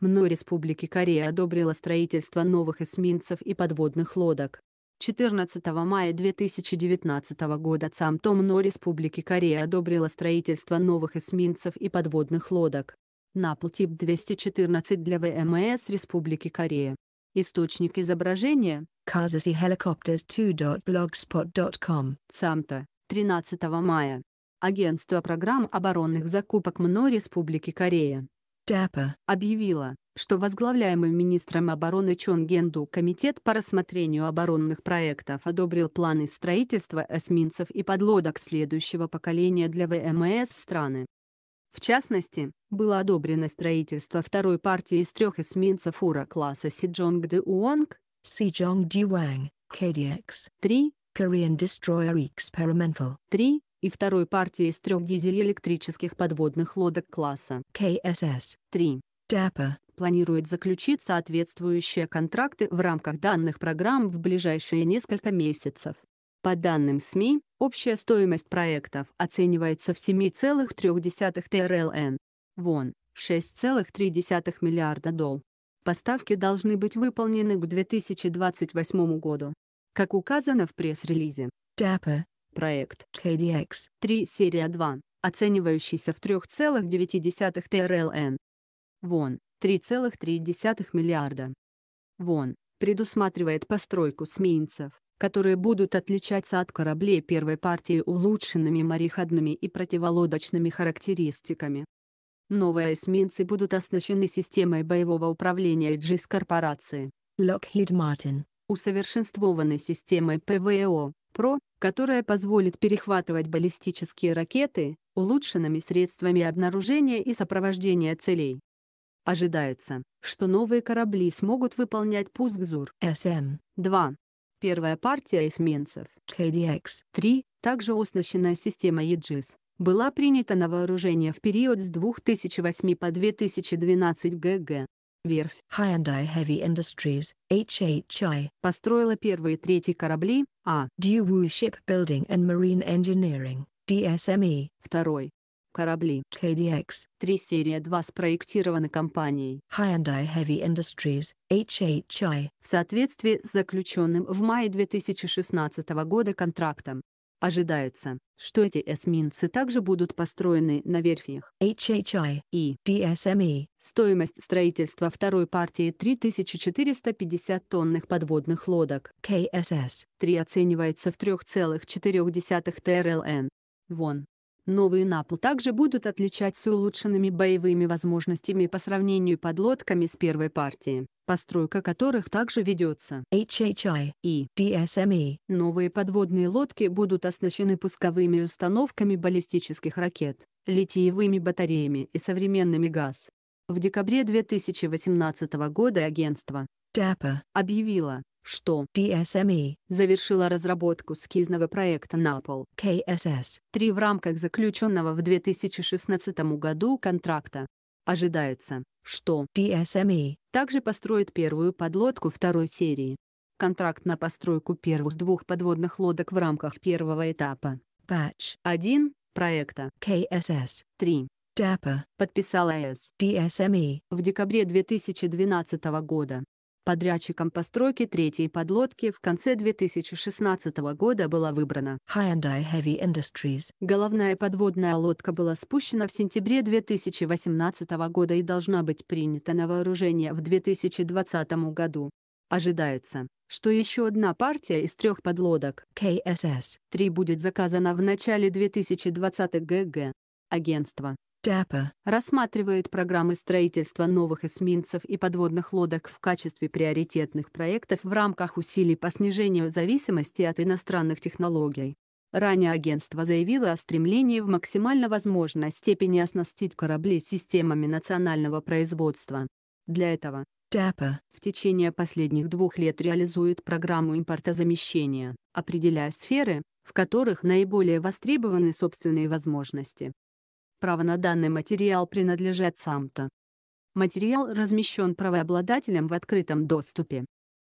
МНО Республики Корея одобрила строительство новых эсминцев и подводных лодок. 14 мая 2019 года ЦАМТО МНО Республики Корея одобрила строительство новых эсминцев и подводных лодок. НАПЛ тип 214 для ВМС Республики Корея. Источник изображения kazasehelicopters2.blogspot.com ЦАМТО, 13 мая. Агентство программ оборонных закупок МНО Республики Корея DAPA объявило, что возглавляемый министром обороны Чон Генду Комитет по рассмотрению оборонных проектов одобрил планы строительства эсминцев и подлодок следующего поколения для ВМС страны. В частности, было одобрено строительство второй партии из трех эсминцев Ура-класса Сиджонг Де Уонг Sejong Diwang, KDX 3, Korean Destroyer Experimental 3 и второй партии из трех дизель-электрических подводных лодок класса KSS 3. DAPA Планирует заключить соответствующие контракты в рамках данных программ в ближайшие несколько месяцев. По данным СМИ, общая стоимость проектов оценивается в 7,3 ТРЛН. Вон, 6,3 миллиарда дол. Поставки должны быть выполнены к 2028 году. Как указано в пресс-релизе, DAPA проект KDX 3 серия 2, оценивающийся в 3,9 ТРЛН. Вон, 3,3 миллиарда. Вон, предусматривает постройку сменцев, которые будут отличаться от кораблей первой партии улучшенными мореходными и противолодочными характеристиками. Новые эсминцы будут оснащены системой боевого управления GIS корпорации, Lockheed Martin усовершенствованной системой ПВО, ПРО, которая позволит перехватывать баллистические ракеты, улучшенными средствами обнаружения и сопровождения целей. Ожидается, что новые корабли смогут выполнять пуск ЗУР. SM 2. Первая партия эсминцев, KDX 3, также оснащенная системой EGIS, была принята на вооружение в период с 2008 по 2012 ГГ. Верфь Hyundai Heavy Industries HHI построила первые и третий корабли, а Daewoo Shipbuilding and Marine Engineering DSME второй корабли KDX 3 серия 2 спроектированы компанией Hyundai Heavy Industries HHI в соответствии с заключенным в мае 2016 года контрактом. Ожидается, что эти эсминцы также будут построены на верфях HHI и DSME стоимость строительства второй партии 3450 тонных подводных лодок KSS 3 оценивается в 3,4 ТРЛН. Вон. Новые НАПЛ также будут отличаться улучшенными боевыми возможностями по сравнению подлодками с первой партии, постройка которых также ведется. HHI И DSME новые подводные лодки будут оснащены пусковыми установками баллистических ракет, литиевыми батареями и современными ГАЗ. В декабре 2018 года агентство DAPA объявило, что DSME завершила разработку эскизного проекта NAPL KSS 3 в рамках заключенного в 2016 году контракта. Ожидается, что DSME также построит первую подлодку второй серии. Контракт на постройку первых двух подводных лодок в рамках первого этапа. Batch 1 проекта. KSS 3 DAPA подписала ЭС. DSME в декабре 2012 года. Подрядчиком постройки третьей подлодки в конце 2016 года была выбрана. Hyundai Heavy Industries Головная подводная лодка была спущена в сентябре 2018 года и должна быть принята на вооружение в 2020 году. Ожидается, что еще одна партия из трех подлодок, KSS 3 будет заказана в начале 2020 ГГ. Агентство рассматривает программы строительства новых эсминцев и подводных лодок в качестве приоритетных проектов в рамках усилий по снижению зависимости от иностранных технологий. Ранее агентство заявило о стремлении в максимально возможной степени оснастить корабли системами национального производства. Для этого DAPA в течение последних двух лет реализует программу импортозамещения, определяя сферы, в которых наиболее востребованы собственные возможности. Право на данный материал принадлежит САМТО. Материал размещен правообладателем в открытом доступе.